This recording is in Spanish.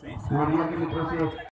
Sí, sí.